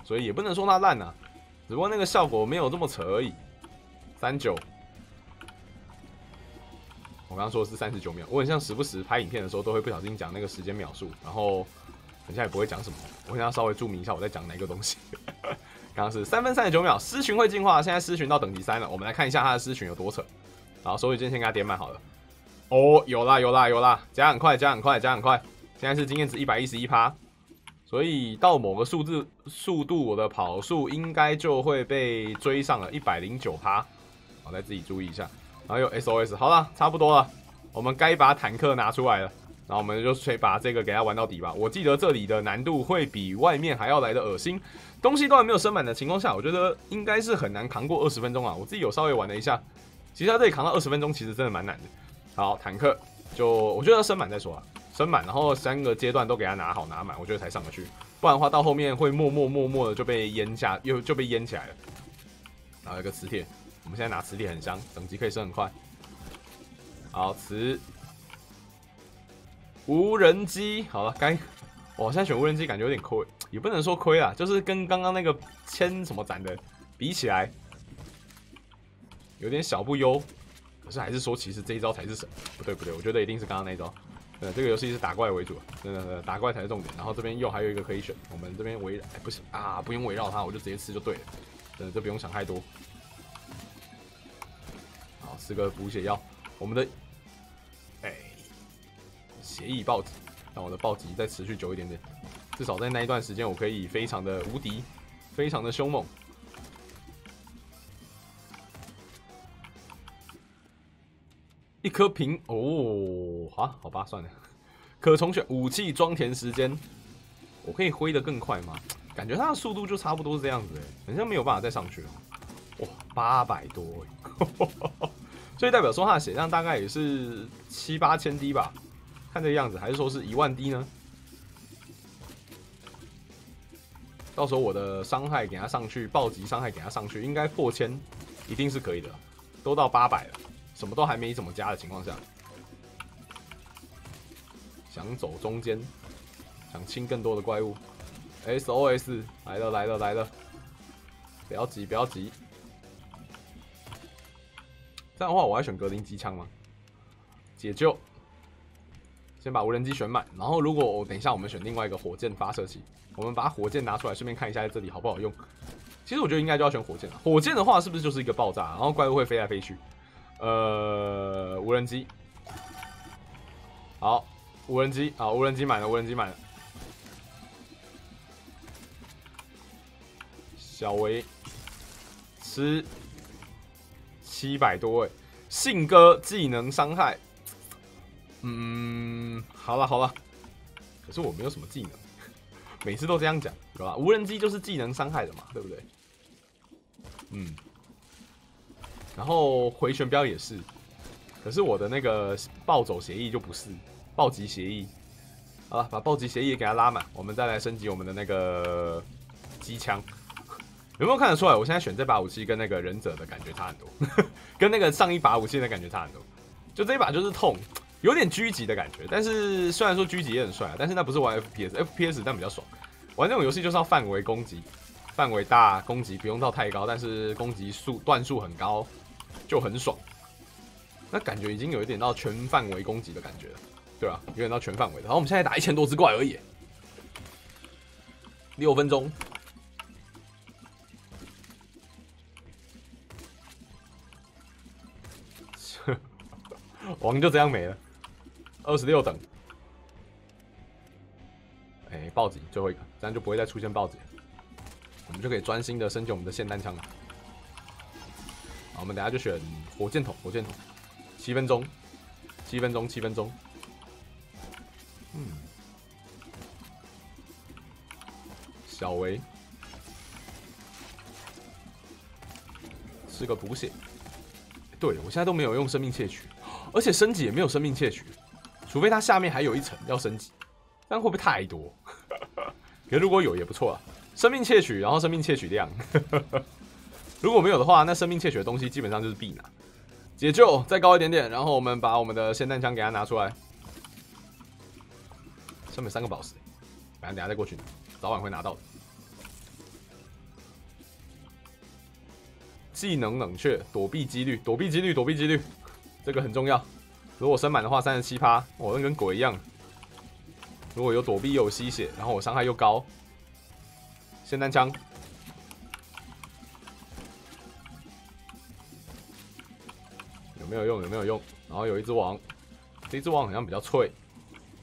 所以也不能说它烂啊，只不过那个效果没有这么扯而已。三九，我刚刚说的是三十九秒，我很像时不时拍影片的时候都会不小心讲那个时间秒数，然后等下也不会讲什么，我现在稍微注明一下我在讲哪个东西。刚刚是三分三十九秒，狮群会进化，现在狮群到等级三了，我们来看一下它的狮群有多扯。好，手语键先给它点满好了。哦，有啦有啦有啦，加很快加很快加很快，现在是经验值一百一十一趴，所以到某个数字速度，我的跑速应该就会被追上了一百零九趴，好，再自己注意一下。然后有 SOS，好了，差不多了，我们该把坦克拿出来了，然后我们就以把这个给它玩到底吧。我记得这里的难度会比外面还要来的恶心，东西都还没有升满的情况下，我觉得应该是很难扛过二十分钟啊。我自己有稍微玩了一下，其实它这里扛到二十分钟，其实真的蛮难的。好，坦克就我觉得要升满再说啊，升满，然后三个阶段都给他拿好拿满，我觉得才上得去，不然的话到后面会默默默默的就被淹下，又就被淹起来了。然后一个磁铁，我们现在拿磁铁很香，等级可以升很快。好，磁无人机，好了，该我现在选无人机感觉有点亏，也不能说亏啊，就是跟刚刚那个签什么斩的比起来，有点小不优。可是还是说，其实这一招才是神？不对不对，我觉得一定是刚刚那一招。呃，这个游戏是打怪为主，真的打怪才是重点。然后这边又还有一个可以选，我们这边围，哎不行啊，不用围绕它，我就直接吃就对了。真的，这不用想太多。吃，个补血药，我们的哎协议暴击，让我的暴击再持续久一点点，至少在那一段时间，我可以非常的无敌，非常的凶猛。一颗瓶哦，好，好吧，算了。可重选武器装填时间，我可以挥得更快吗？感觉它的速度就差不多是这样子，哎，好像没有办法再上去了。哇，八百多，所以代表说它的血量大概也是七八千滴吧？看这个样子，还是说是一万滴呢？到时候我的伤害给它上去，暴击伤害给它上去，应该破千，一定是可以的。都到八百了。什么都还没怎么加的情况下，想走中间，想清更多的怪物，SOS 来了来了来了，不要急不要急，这样的话我还选格林机枪吗？解救，先把无人机选满，然后如果我等一下我们选另外一个火箭发射器，我们把火箭拿出来，顺便看一下在这里好不好用。其实我觉得应该就要选火箭了，火箭的话是不是就是一个爆炸，然后怪物会飞来飞去？呃，无人机，好，无人机，好，无人机满了，无人机满了。小维吃七百多哎，信哥技能伤害，嗯，好了好了，可是我没有什么技能，每次都这样讲，对吧？无人机就是技能伤害的嘛，对不对？嗯。然后回旋镖也是，可是我的那个暴走协议就不是暴击协议。好了，把暴击协议给它拉满，我们再来升级我们的那个机枪。有没有看得出来？我现在选这把武器跟那个忍者的感觉差很多，跟那个上一把武器的感觉差很多。就这一把就是痛，有点狙击的感觉。但是虽然说狙击也很帅，但是那不是玩 FPS，FPS 但比较爽。玩这种游戏就是要范围攻击，范围大，攻击不用到太高，但是攻击数段数很高。就很爽，那感觉已经有一点到全范围攻击的感觉了，对吧？有点到全范围。然后我们现在打一千多只怪而已，六分钟，王就这样没了，二十六等，哎，暴击最后一个，这样就不会再出现暴击，我们就可以专心的升级我们的霰弹枪了。我们等下就选火箭筒，火箭筒，七分钟，七分钟，七分钟。嗯，小维，是个补血。对我现在都没有用生命窃取，而且升级也没有生命窃取，除非它下面还有一层要升级，这样会不会太多？可如果有也不错啊，生命窃取，然后生命窃取量。如果没有的话，那生命窃取的东西基本上就是必拿。解救再高一点点，然后我们把我们的霰弹枪给它拿出来。上面三个宝石，反正等下再过去拿，早晚会拿到的。技能冷却，躲避几率，躲避几率，躲避几率，这个很重要。如果升满的话，三十七趴，我那跟鬼一样。如果有躲避又有吸血，然后我伤害又高，霰弹枪有没有用？有没有用？然后有一只王，这只王好像比较脆。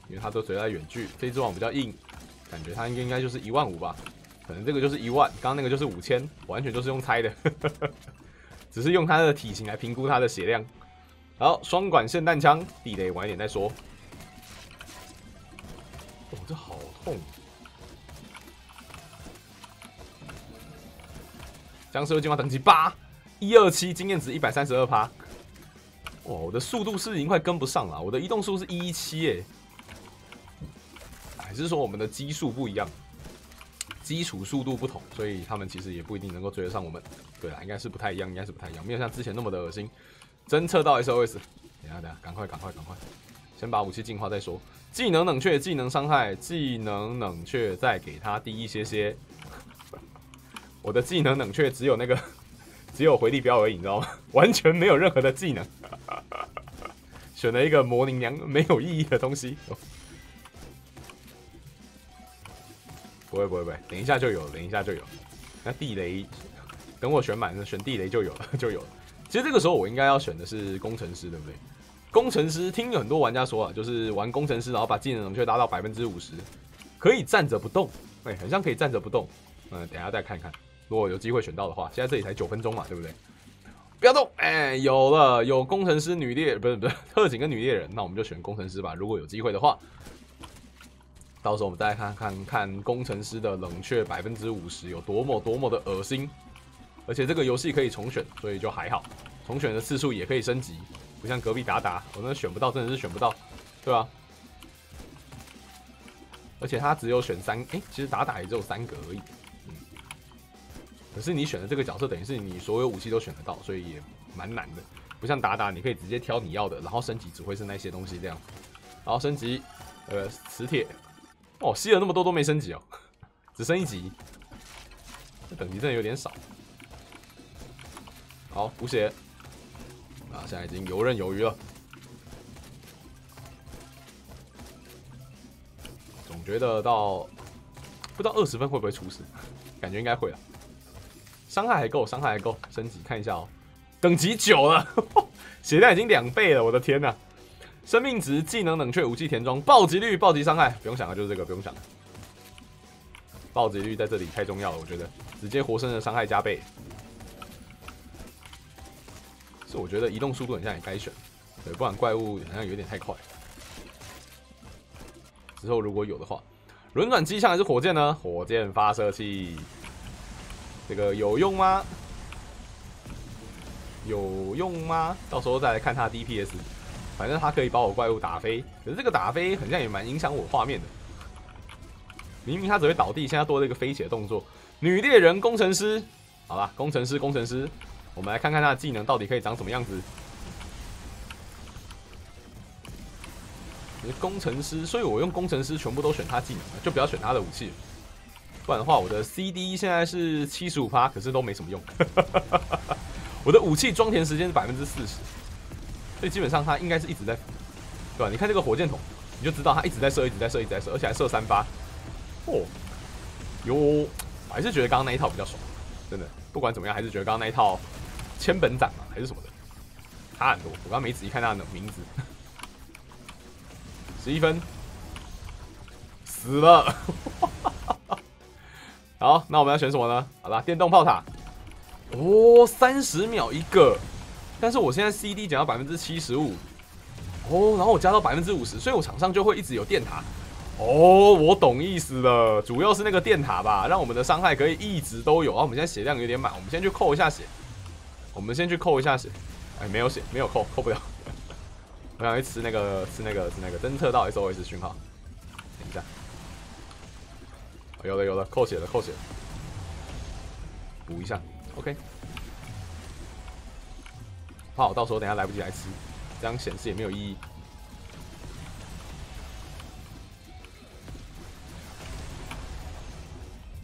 因为它都随在远距，这只网比较硬，感觉它应该应该就是一万五吧，可能这个就是一万，刚刚那个就是五千，完全就是用猜的，只是用它的体型来评估它的血量。好，双管霰弹枪，地雷晚一点再说。哦，这好痛！僵尸进化等级八，一二七，经验值一百三十二趴。哇，我的速度是已经快跟不上了，我的移动速度是一一七耶。还是说我们的基数不一样，基础速度不同，所以他们其实也不一定能够追得上我们。对啊，应该是不太一样，应该是不太一样，没有像之前那么的恶心。侦测到 SOS，等下等下，赶快赶快赶快，先把武器进化再说。技能冷却，技能伤害，技能冷却，再给他低一些些。我的技能冷却只有那个，只有回力镖而已，你知道吗？完全没有任何的技能，选了一个模棱两没有意义的东西。不会不会不会，等一下就有，等一下就有。那地雷，等我选满了，选地雷就有了，就有了。其实这个时候我应该要选的是工程师，对不对？工程师听很多玩家说啊，就是玩工程师，然后把技能冷却达到百分之五十，可以站着不动，哎，很像可以站着不动。嗯，等下再看看，如果有机会选到的话，现在这里才九分钟嘛，对不对？不要动，哎，有了，有工程师女猎，不是不是特警跟女猎人，那我们就选工程师吧。如果有机会的话。到时候我们再看看看工程师的冷却百分之五十有多么多么的恶心，而且这个游戏可以重选，所以就还好，重选的次数也可以升级，不像隔壁达达，我那选不到，真的是选不到，对吧？而且他只有选三，哎，其实达达也只有三个而已，嗯。可是你选的这个角色，等于是你所有武器都选得到，所以也蛮难的，不像达达，你可以直接挑你要的，然后升级只会是那些东西这样，然后升级，呃，磁铁。哦，吸了那么多都没升级哦，只升一级，这等级真的有点少。好，补血，啊，现在已经游刃有余了。总觉得到不到二十分会不会出事？感觉应该会啊。伤害还够，伤害还够，升级看一下哦。等级九了，血量已经两倍了，我的天哪！生命值、技能冷却、武器填装、暴击率、暴击伤害，不用想了，就是这个，不用想了。暴击率在这里太重要了，我觉得直接活生的伤害加倍。是我觉得移动速度很像也该选，对，不然怪物好像有点太快。之后如果有的话，轮转机枪还是火箭呢？火箭发射器，这个有用吗？有用吗？到时候再来看它 DPS。反正他可以把我怪物打飞，可是这个打飞好像也蛮影响我画面的。明明他只会倒地，现在多了一个飞起的动作。女猎人工程师，好吧，工程师工程师，我们来看看他的技能到底可以长什么样子。工程师，所以我用工程师全部都选他技能，就不要选他的武器，不然的话我的 CD 现在是七十五趴，可是都没什么用。我的武器装填时间是百分之四十。所以基本上他应该是一直在，对吧？你看这个火箭筒，你就知道他一直在射，一直在射，一直在射，而且还射三发。哦，哟，还是觉得刚刚那一套比较爽，真的。不管怎么样，还是觉得刚刚那一套千本斩嘛，还是什么的，差很多。我刚没仔细看他的名字。十一分，死了。好，那我们要选什么呢？好了，电动炮塔。哦，三十秒一个。但是我现在 CD 减到百分之七十五，哦，然后我加到百分之五十，所以我场上就会一直有电塔。哦，我懂意思了，主要是那个电塔吧，让我们的伤害可以一直都有。然后我们现在血量有点满，我们先去扣一下血。我们先去扣一下血，哎，没有血，没有扣，扣不了。我想去吃那个，吃那个，吃那个侦测到 SOS 讯号。等一下，有了有了，扣血了扣血，补一下，OK。怕我到时候等下来不及来吃，这样显示也没有意义。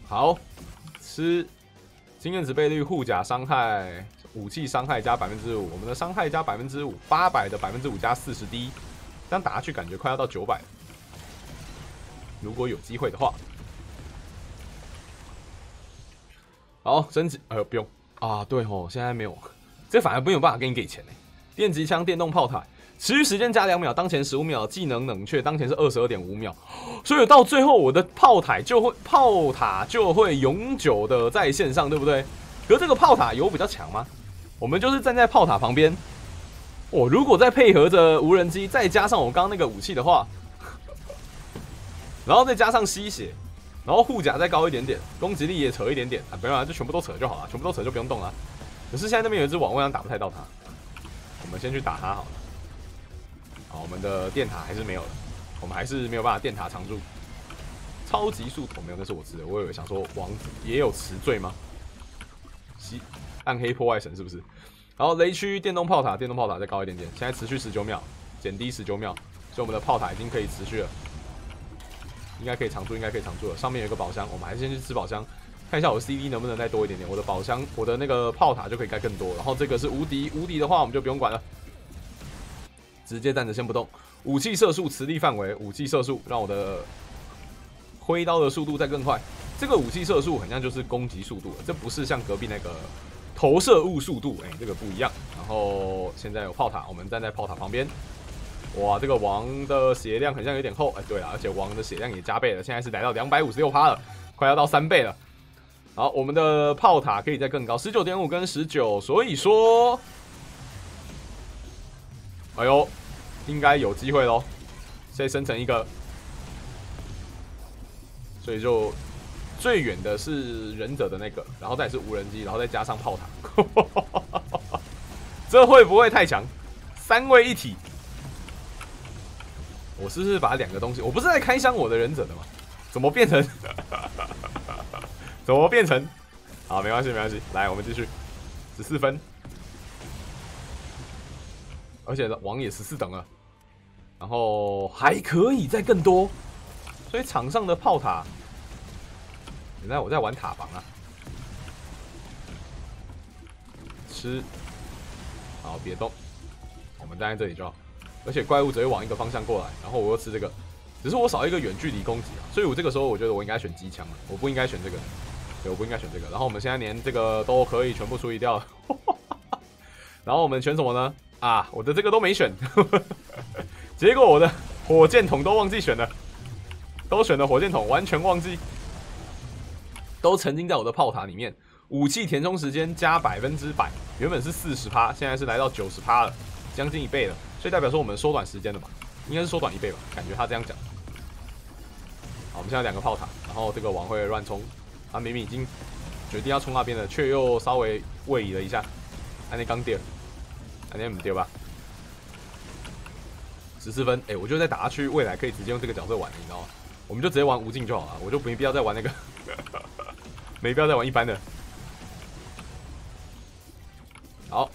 好，吃经验值倍率、护甲伤害、武器伤害加百分之五，我们的伤害加百分之五，八百的百分之五加四十滴，这样打下去感觉快要到九百。如果有机会的话，好升级，哎呦不用啊，对哦，现在没有，这反而没有办法给你给钱呢。电击枪、电动炮台。持续时间加两秒，当前十五秒，技能冷却，当前是二十二点五秒，所以到最后我的炮台就会炮塔就会永久的在线上，对不对？可这个炮塔有比较强吗？我们就是站在炮塔旁边，我如果再配合着无人机，再加上我刚刚那个武器的话，然后再加上吸血，然后护甲再高一点点，攻击力也扯一点点啊，没有啊，就全部都扯就好了，全部都扯就不用动了。可是现在那边有一只网，我想打不太到他，我们先去打他好了。好我们的电塔还是没有了，我们还是没有办法电塔常驻。超级速头没有，那是我吃的。我以为想说王也有词缀吗？吸暗黑破坏神是不是？然后雷区电动炮塔，电动炮塔再高一点点，现在持续十九秒，减低十九秒，所以我们的炮塔已经可以持续了，应该可以常驻，应该可以常驻了。上面有个宝箱，我们还是先去吃宝箱，看一下我的 CD 能不能再多一点点。我的宝箱，我的那个炮塔就可以盖更多。然后这个是无敌，无敌的话我们就不用管了。直接站着先不动，武器射速、磁力范围、武器射速，让我的挥刀的速度再更快。这个武器射速很像就是攻击速度了，这不是像隔壁那个投射物速度，哎，这个不一样。然后现在有炮塔，我们站在炮塔旁边。哇，这个王的血量好像有点厚，哎，对了，而且王的血量也加倍了，现在是来到两百五十六趴了，快要到三倍了。好，我们的炮塔可以再更高，十九点五跟十九，所以说。哎呦，应该有机会喽！再生成一个，所以就最远的是忍者的那个，然后再是无人机，然后再加上炮塔，这会不会太强？三位一体，我是不是把两个东西？我不是在开箱我的忍者的吗？怎么变成？怎么变成？好，没关系，没关系，来，我们继续，十四分。而且王也十四等了，然后还可以再更多，所以场上的炮塔，原来我在玩塔防啊，吃，好别动，我们待在这里就好。而且怪物只会往一个方向过来，然后我又吃这个，只是我少一个远距离攻击啊，所以我这个时候我觉得我应该选机枪了，我不应该选这个，对，我不应该选这个。然后我们现在连这个都可以全部处理掉了，然后我们选什么呢？啊，我的这个都没选，结果我的火箭筒都忘记选了，都选了火箭筒，完全忘记，都沉浸在我的炮塔里面。武器填充时间加百分之百，原本是四十趴，现在是来到九十趴了，将近一倍了，所以代表说我们缩短时间了嘛？应该是缩短一倍吧？感觉他这样讲。好，我们现在两个炮塔，然后这个王会乱冲，他明明已经决定要冲那边了，却又稍微位移了一下，按那钢点。肯定不丢吧？十四分，哎，我就在打下去，未来可以直接用这个角色玩，你知道吗？我们就直接玩无尽就好了，我就没必要再玩那个，没必要再玩一般的。好，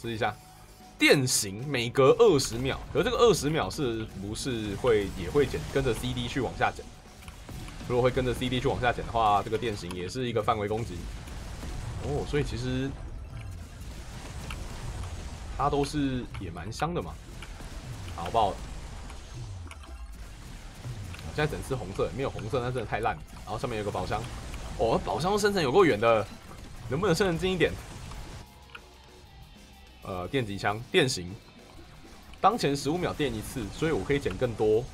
试一下电刑，每隔二十秒，可这个二十秒是不是会也会减，跟着 CD 去往下减？如果会跟着 CD 去往下减的话，这个电刑也是一个范围攻击。哦，所以其实。它都是也蛮香的嘛，好爆了！现在整次红色，没有红色那真的太烂了。然后上面有个宝箱，哦，宝箱生成有够远的，能不能生成近一点？呃，电击枪电型，当前十五秒电一次，所以我可以捡更多。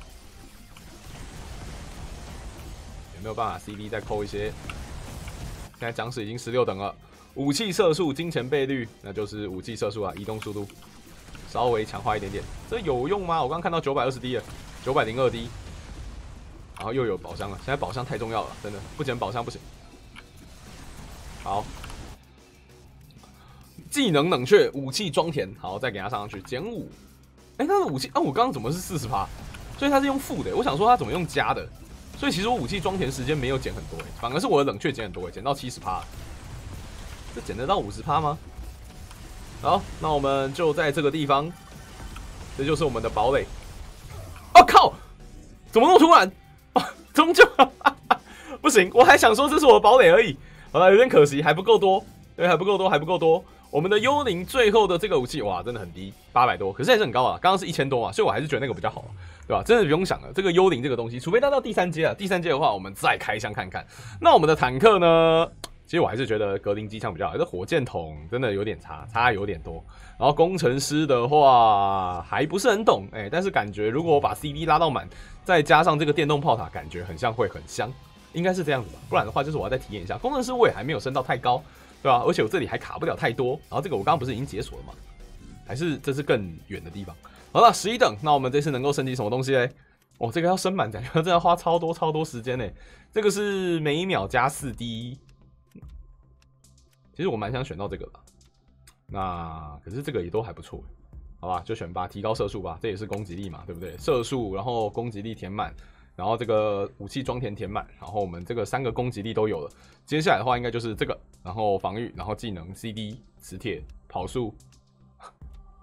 有没有办法 CD 再扣一些？现在僵尸已经十六等了。武器射速、金钱倍率，那就是武器射速啊，移动速度稍微强化一点点，这有用吗？我刚看到九百二十滴了，九百零二滴，然后又有宝箱了。现在宝箱太重要了，真的不捡宝箱不行。好，技能冷却，武器装填，好，再给他上上去，减五。哎，他的武器啊，我刚刚怎么是四十趴？所以他是用负的。我想说他怎么用加的？所以其实我武器装填时间没有减很多，哎，反而是我的冷却减很多，减到七十趴。这减得到五十趴吗？好，那我们就在这个地方，这就是我们的堡垒。我靠！怎么那么突然？终究不行，我还想说这是我的堡垒而已。好了，有点可惜，还不够多，对，还不够多，还不够多。我们的幽灵最后的这个武器，哇，真的很低，八百多，可是还是很高啊。刚刚是一千多啊，所以我还是觉得那个比较好，对吧？真的不用想了，这个幽灵这个东西，除非它到第三阶啊，第三阶的话，我们再开箱看看。那我们的坦克呢？其实我还是觉得格林机枪比较好，这火箭筒真的有点差，差有点多。然后工程师的话还不是很懂，哎，但是感觉如果我把 CD 拉到满，再加上这个电动炮塔，感觉很像会很香，应该是这样子吧？不然的话，就是我要再体验一下。工程师我也还没有升到太高，对吧？而且我这里还卡不了太多。然后这个我刚刚不是已经解锁了吗？还是这是更远的地方？好了，十一等，那我们这次能够升级什么东西嘞？哦，这个要升满，感觉真的要花超多超多时间呢。这个是每一秒加四滴。其实我蛮想选到这个的，那可是这个也都还不错，好吧，就选吧，提高射速吧，这也是攻击力嘛，对不对？射速，然后攻击力填满，然后这个武器装填填满，然后我们这个三个攻击力都有了。接下来的话应该就是这个，然后防御，然后技能 CD 磁铁跑速。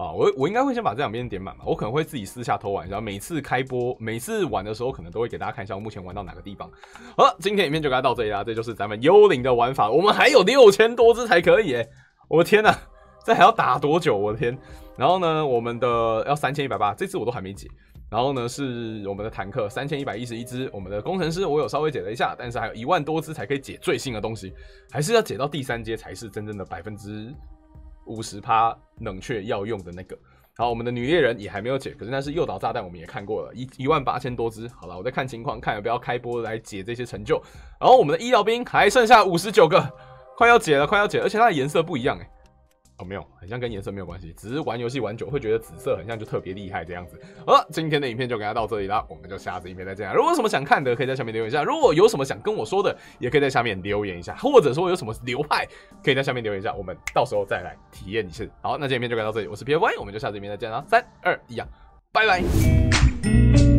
啊，我我应该会先把这两边点满嘛，我可能会自己私下偷玩一下。每次开播，每次玩的时候，可能都会给大家看一下我目前玩到哪个地方。好了，今天影片就该到这里啦，这就是咱们幽灵的玩法。我们还有六千多只才可以，哎，我的天呐，这还要打多久？我的天！然后呢，我们的要三千一百八，这次我都还没解。然后呢，是我们的坦克三千一百一十一只，我们的工程师我有稍微解了一下，但是还有一万多只才可以解最新的东西，还是要解到第三阶才是真正的百分之。五十趴冷却要用的那个，好，我们的女猎人也还没有解，可是那是诱导炸弹，我们也看过了，一一万八千多只。好了，我再看情况，看要不要开播来解这些成就。然后我们的医疗兵还剩下五十九个，快要解了，快要解，而且它的颜色不一样哎。哦，没有，很像跟颜色没有关系，只是玩游戏玩久会觉得紫色很像就特别厉害这样子。好了，今天的影片就给大家到这里啦，我们就下次影片再见。如果有什么想看的，可以在下面留言一下；如果有什么想跟我说的，也可以在下面留言一下，或者说有什么流派，可以在下面留言一下，我们到时候再来体验一次。好，那这影片就给到这里，我是 P Y，我们就下次影片再见啦，三二一，拜拜。